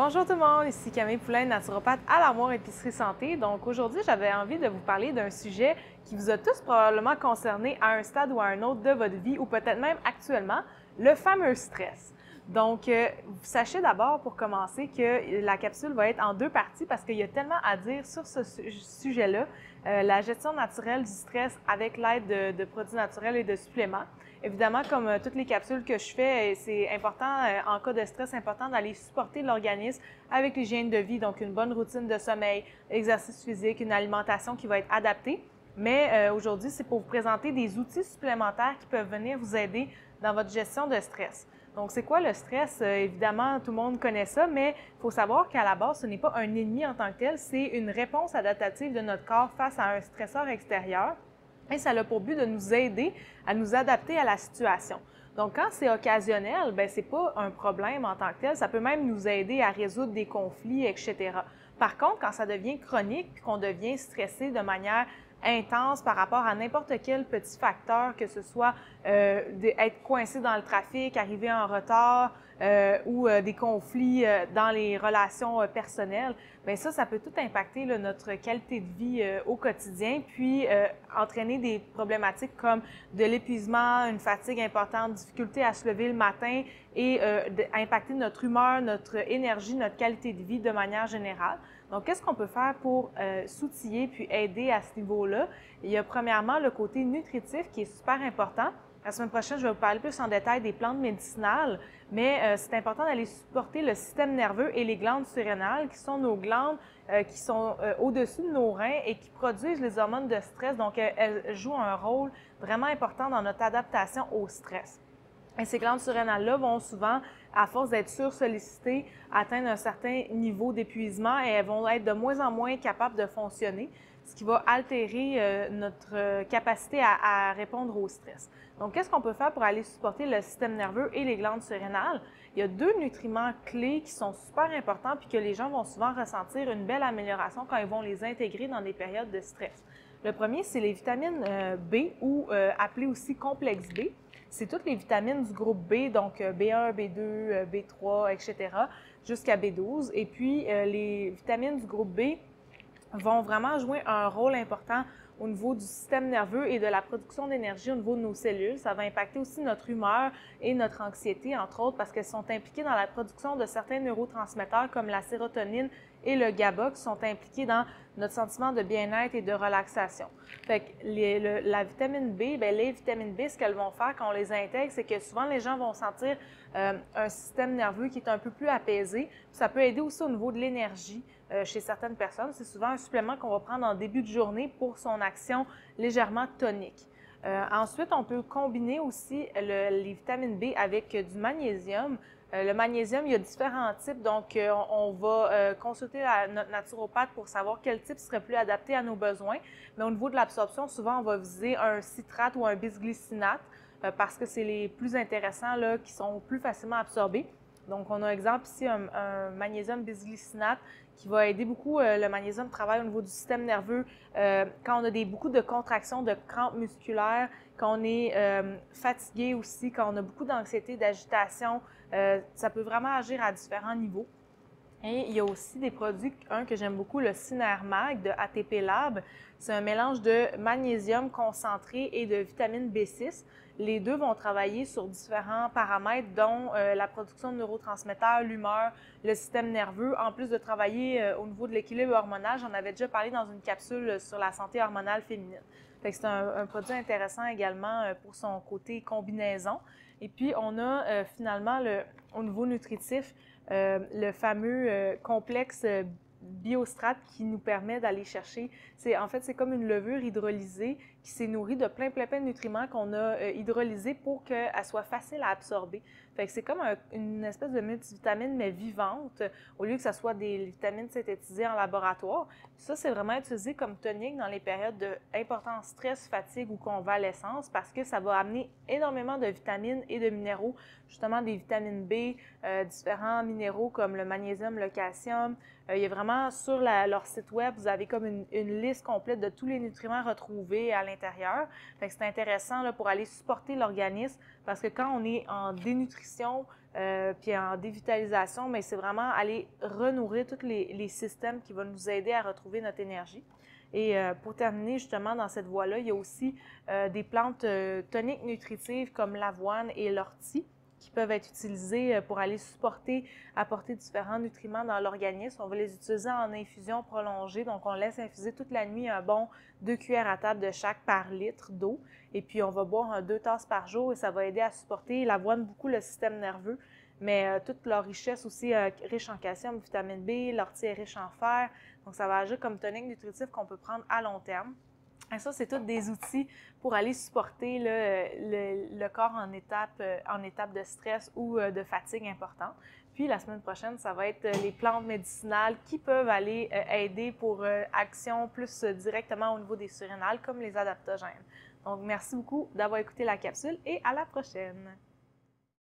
Bonjour tout le monde, ici Camille Poulain, naturopathe à l'Armoire Épicerie Santé. Donc aujourd'hui, j'avais envie de vous parler d'un sujet qui vous a tous probablement concerné à un stade ou à un autre de votre vie ou peut-être même actuellement, le fameux stress. Donc, euh, sachez d'abord pour commencer que la capsule va être en deux parties parce qu'il y a tellement à dire sur ce sujet-là, euh, la gestion naturelle du stress avec l'aide de, produits naturels et de suppléments. Évidemment, comme euh, toutes les capsules que je fais, euh, c'est important, en cas de stress, important d'aller supporter l'organisme avec l'hygiène de vie, donc une bonne routine de sommeil, exercice physique, une alimentation qui va être adaptée. Mais aujourd'hui, c'est pour vous présenter des outils supplémentaires qui peuvent venir vous aider dans votre gestion de stress. Donc, c'est quoi le stress? évidemment, tout le monde connaît ça, mais il faut savoir qu'à la base, ce n'est pas un ennemi en tant que tel, c'est une réponse adaptative de notre corps face à un stresseur extérieur. Et ça a pour but de nous aider à nous adapter à la situation. Donc, quand c'est occasionnel, ben c'est pas un problème en tant que tel. Ça peut même nous aider à résoudre des conflits, etc. Par contre, quand ça devient chronique, qu'on devient stressé de manière intense par rapport à n'importe quel petit facteur, que ce soit euh, être coincé dans le trafic, arriver en retard ou euh, des conflits euh, dans les relations euh, personnelles, bien ça, ça peut tout impacter notre qualité de vie au quotidien, puis entraîner des problématiques comme de l'épuisement, une fatigue importante, difficulté à se lever le matin et impacter notre humeur, notre énergie, notre qualité de vie de manière générale. Donc, qu'est-ce qu'on peut faire pour euh, s'outiller puis aider à ce niveau-là? Il y a premièrement le côté nutritif qui est super important. La semaine prochaine, je vais vous parler plus en détail des plantes médicinales, mais euh, c'est important d'aller supporter le système nerveux et les glandes surrénales, qui sont nos glandes euh, qui sont euh, au-dessus de nos reins et qui produisent les hormones de stress. Donc, elles jouent un rôle vraiment important dans notre adaptation au stress. Et ces glandes surrénales-là vont souvent, à force d'être sursollicitées, atteindre un certain niveau d'épuisement et elles vont être de moins en moins capables de fonctionner, ce qui va altérer euh, notre euh, capacité à, répondre au stress. Donc, qu'est-ce qu'on peut faire pour aller supporter le système nerveux et les glandes surrénales? Il y a deux nutriments clés qui sont super importants puis que les gens vont souvent ressentir une belle amélioration quand ils vont les intégrer dans des périodes de stress. Le premier, c'est les vitamines euh, B ou appelées aussi complexe B c'est toutes les vitamines du groupe B, donc B1, B2, B3, etc., jusqu'à B12. Et puis, euh, les vitamines du groupe B vont vraiment jouer un rôle important au niveau du système nerveux et de la production d'énergie au niveau de nos cellules. Ça va impacter aussi notre humeur et notre anxiété, entre autres, parce qu'elles sont impliquées dans la production de certains neurotransmetteurs comme la sérotonine et le GABA qui sont impliqués dans notre sentiment de bien-être et de relaxation. Fait que la vitamine B, bien, les vitamines B, ce qu'elles vont faire quand on les intègre, c'est que souvent les gens vont sentir euh, un système nerveux qui est un peu plus apaisé. Ça peut aider aussi au niveau de l'énergie euh, chez certaines personnes. C'est souvent un supplément qu'on va prendre en début de journée pour son action légèrement tonique. Euh, ensuite, on peut combiner aussi les vitamines B avec du magnésium. Euh, le magnésium, il y a différents types, donc euh, on, va euh, consulter notre naturopathe pour savoir quel type serait plus adapté à nos besoins. Mais au niveau de l'absorption, souvent on va viser un citrate ou un bisglycinate parce que c'est les plus intéressants là, qui sont plus facilement absorbés. Donc, on a exemple ici un, magnésium bisglycinate qui va aider beaucoup. le magnésium travaille au niveau du système nerveux quand on a des, beaucoup de contractions, de crampes musculaires, quand on est fatigué aussi, quand on a beaucoup d'anxiété, d'agitation, euh, ça peut vraiment agir à différents niveaux. Et il y a aussi des produits, un que j'aime beaucoup, le Cinermag de ATP Lab. C'est un mélange de magnésium concentré et de vitamine B6. Les deux vont travailler sur différents paramètres, dont euh, la production de neurotransmetteurs, l'humeur, le système nerveux, en plus de travailler euh, au niveau de l'équilibre hormonal. J'en avais déjà parlé dans une capsule sur la santé hormonale féminine. C'est un, produit intéressant également pour son côté combinaison. Et puis, on a euh, finalement, le, au niveau nutritif, euh, le fameux euh, complexe biostrate qui nous permet d'aller chercher. C'est en fait c'est comme une levure hydrolysée qui s'est nourrie de plein plein plein de nutriments qu'on a hydrolysés pour qu'elle soit facile à absorber. C'est comme une espèce de multivitamine, mais vivante, au lieu que ce soit des vitamines synthétisées en laboratoire. Ça, c'est vraiment utilisé comme tonique dans les périodes d'important stress, fatigue ou convalescence parce que ça va amener énormément de vitamines et de minéraux, justement des vitamines B, euh, différents minéraux comme le magnésium, le calcium. Euh, il y a vraiment sur leur site web, vous avez comme une, liste complète de tous les nutriments retrouvés à l'intérieur. c'est intéressant pour aller supporter l'organisme parce que quand on est en dénutrition euh, puis en dévitalisation, mais c'est vraiment aller renourrir tous les, systèmes qui vont nous aider à retrouver notre énergie. Et euh, pour terminer justement dans cette voie-là, il y a aussi euh, des plantes toniques nutritives comme l'avoine et l'ortie qui peuvent être utilisées euh, pour aller supporter, apporter différents nutriments dans l'organisme. On va les utiliser en infusion prolongée, donc on laisse infuser toute la nuit un bon deux cuillères à table de chaque par litre d'eau, et puis on va boire deux tasses par jour et ça va aider à supporter l'avoine beaucoup le système nerveux, mais euh, toute leur richesse aussi euh, riche en calcium, vitamine B, l'ortie est riche en fer, donc ça va agir comme tonique nutritif qu'on peut prendre à long terme. Et ça, c'est tous des outils pour aller supporter le, le, corps en étape, euh, en étape de stress ou euh, de fatigue importante. Puis la semaine prochaine, ça va être euh, les plantes médicinales qui peuvent aller aider pour action plus directement au niveau des surrénales, comme les adaptogènes. Donc, merci beaucoup d'avoir écouté la capsule et à la prochaine.